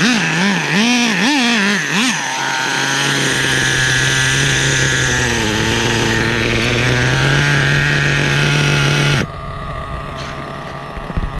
Ah!